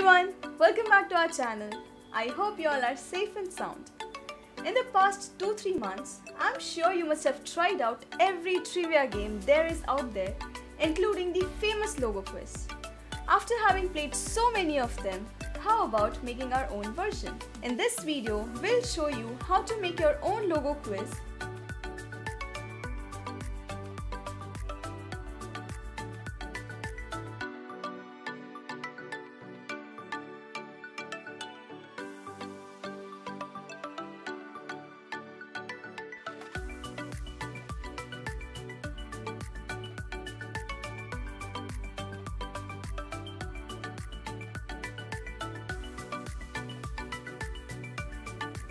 everyone, welcome back to our channel. I hope you all are safe and sound. In the past 2-3 months, I'm sure you must have tried out every trivia game there is out there, including the famous logo quiz. After having played so many of them, how about making our own version? In this video, we'll show you how to make your own logo quiz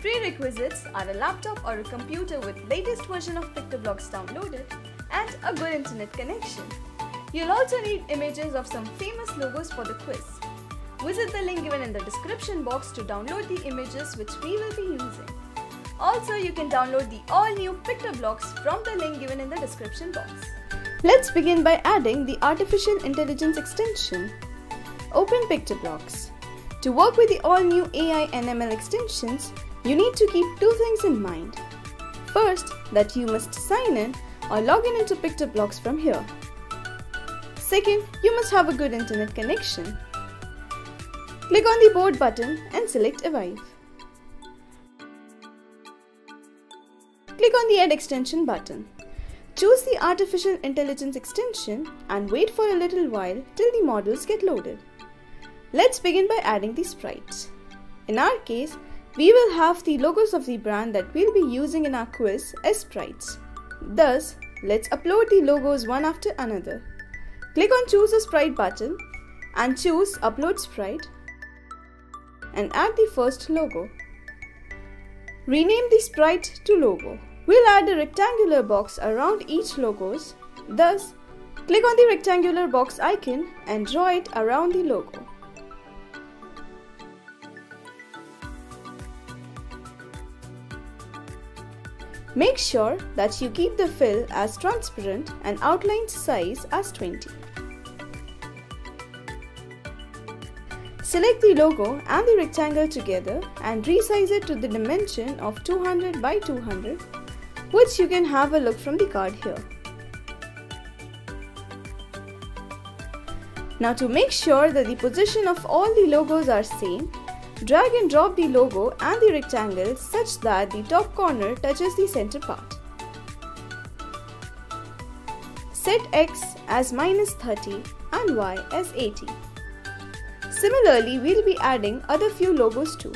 Prerequisites are a laptop or a computer with latest version of PictoBlox downloaded and a good internet connection. You'll also need images of some famous logos for the quiz. Visit the link given in the description box to download the images which we will be using. Also, you can download the all-new PictoBlox from the link given in the description box. Let's begin by adding the Artificial Intelligence extension. Open PictoBlox. To work with the all-new AI and ML extensions, you need to keep two things in mind. First, that you must sign in or log in into PictoBlox from here. Second, you must have a good internet connection. Click on the board button and select evive. Click on the Add Extension button. Choose the Artificial Intelligence extension and wait for a little while till the models get loaded. Let's begin by adding the sprites. In our case, we will have the logos of the brand that we'll be using in our quiz as sprites. Thus, let's upload the logos one after another. Click on choose a sprite button and choose upload sprite and add the first logo. Rename the sprite to logo. We'll add a rectangular box around each logos. Thus, click on the rectangular box icon and draw it around the logo. Make sure that you keep the fill as transparent and outline size as 20. Select the logo and the rectangle together and resize it to the dimension of 200 by 200 which you can have a look from the card here. Now to make sure that the position of all the logos are same, Drag and drop the logo and the rectangle such that the top corner touches the center part. Set x as minus 30 and y as 80. Similarly, we'll be adding other few logos too.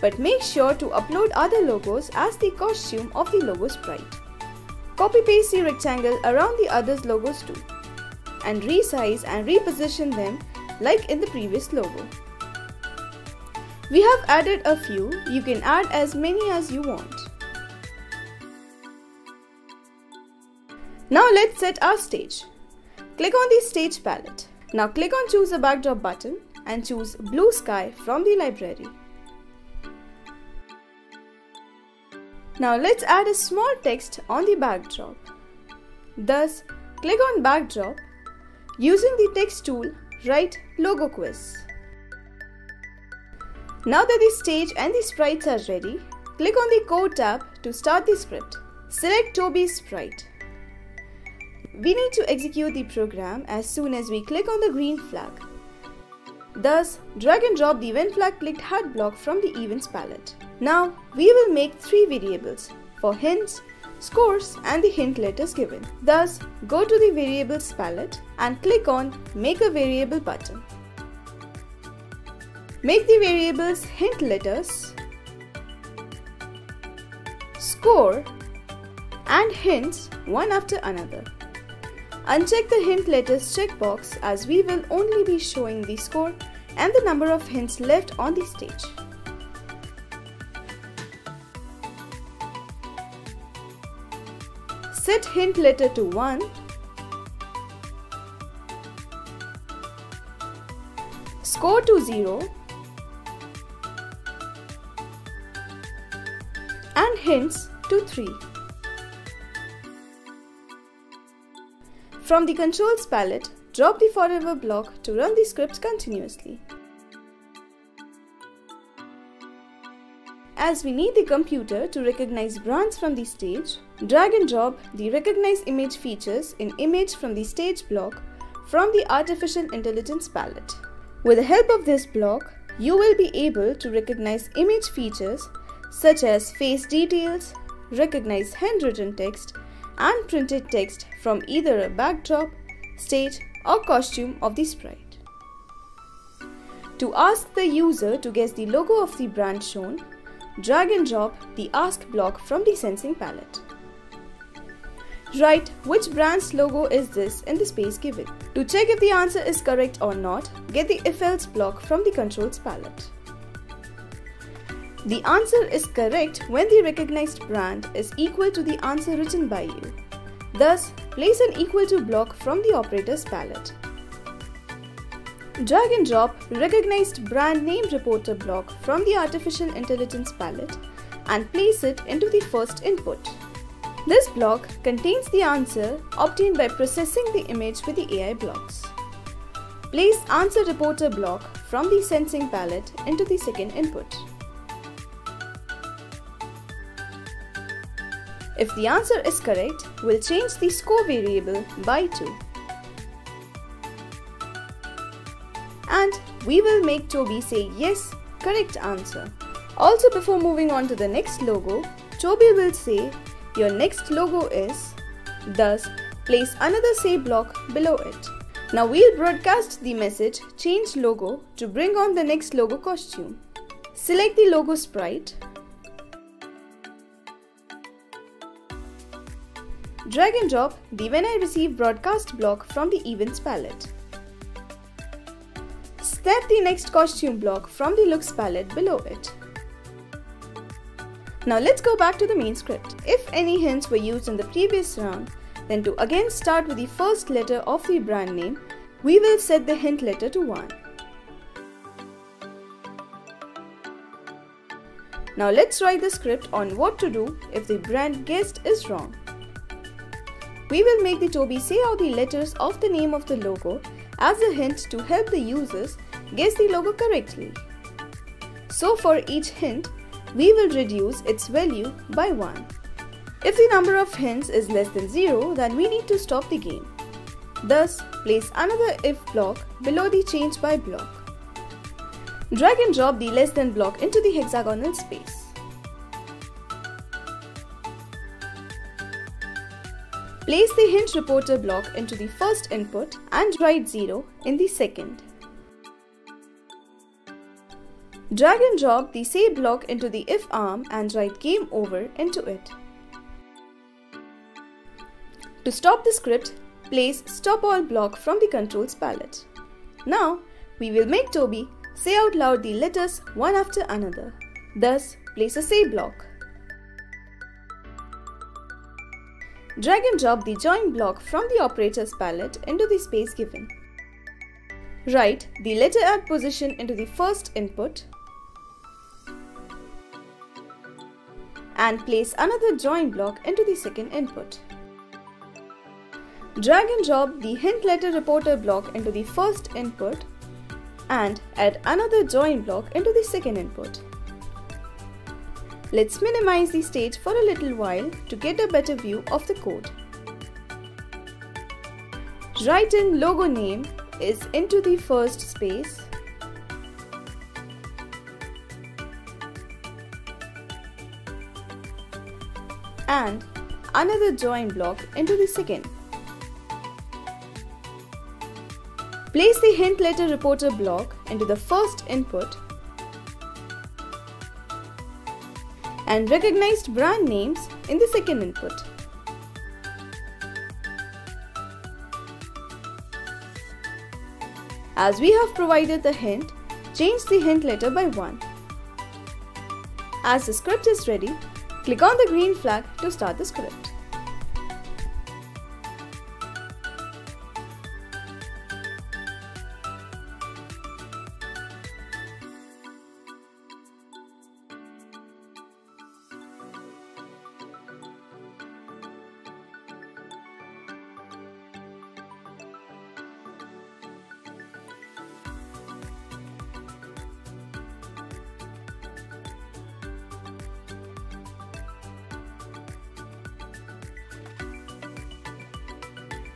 But make sure to upload other logos as the costume of the logo sprite. Copy paste the rectangle around the others logos too. And resize and reposition them like in the previous logo. We have added a few, you can add as many as you want. Now let's set our stage. Click on the stage palette. Now click on choose a backdrop button and choose blue sky from the library. Now let's add a small text on the backdrop. Thus, click on backdrop. Using the text tool, write logo quiz. Now that the stage and the sprites are ready, click on the Code tab to start the script. Select Tobi's sprite. We need to execute the program as soon as we click on the green flag. Thus, drag and drop the when flag clicked hat block from the events palette. Now, we will make three variables for hints, scores and the hint letters given. Thus, go to the variables palette and click on make a variable button. Make the variables hint letters, score and hints one after another. Uncheck the hint letters checkbox as we will only be showing the score and the number of hints left on the stage. Set hint letter to 1 score to 0 hints to 3. From the controls palette, drop the forever block to run the script continuously. As we need the computer to recognize brands from the stage, drag and drop the Recognize Image features in Image from the Stage block from the Artificial Intelligence palette. With the help of this block, you will be able to recognize image features such as face details, recognize handwritten text, and printed text from either a backdrop, state, or costume of the sprite. To ask the user to guess the logo of the brand shown, drag and drop the Ask block from the Sensing palette. Write which brand's logo is this in the space given. To check if the answer is correct or not, get the if else block from the Controls palette. The answer is correct when the recognized brand is equal to the answer written by you. Thus, place an equal to block from the operator's palette. Drag and drop recognized brand name reporter block from the artificial intelligence palette and place it into the first input. This block contains the answer obtained by processing the image with the AI blocks. Place answer reporter block from the sensing palette into the second input. If the answer is correct, we'll change the score variable by 2. And we will make Tobi say yes, correct answer. Also before moving on to the next logo, Tobi will say your next logo is, thus place another say block below it. Now we'll broadcast the message change logo to bring on the next logo costume. Select the logo sprite Drag and drop the When I Receive broadcast block from the Events palette. Step the next costume block from the Looks palette below it. Now let's go back to the main script. If any hints were used in the previous round, then to again start with the first letter of the brand name, we will set the hint letter to 1. Now let's write the script on what to do if the brand guessed is wrong. We will make the Tobi say out the letters of the name of the logo as a hint to help the users guess the logo correctly. So for each hint, we will reduce its value by 1. If the number of hints is less than 0, then we need to stop the game. Thus, place another if block below the change by block. Drag and drop the less than block into the hexagonal space. Place the hint reporter block into the first input and write 0 in the second. Drag and drop the say block into the if arm and write game over into it. To stop the script, place stop all block from the controls palette. Now, we will make Tobi say out loud the letters one after another. Thus, place a say block. Drag and drop the join block from the operator's palette into the space given. Write the letter at position into the first input and place another join block into the second input. Drag and drop the hint letter reporter block into the first input and add another join block into the second input. Let's minimize the stage for a little while to get a better view of the code. Write in logo name is into the first space. And another join block into the second. Place the hint letter reporter block into the first input and recognized brand names in the second input. As we have provided the hint, change the hint letter by 1. As the script is ready, click on the green flag to start the script.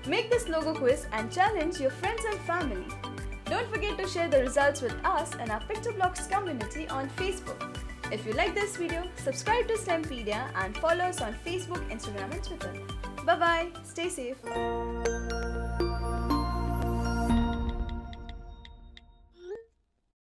Make this logo quiz and challenge your friends and family. Don't forget to share the results with us and our PictoBlox community on Facebook. If you like this video, subscribe to STEMpedia and follow us on Facebook, Instagram and Twitter. Bye bye. Stay safe.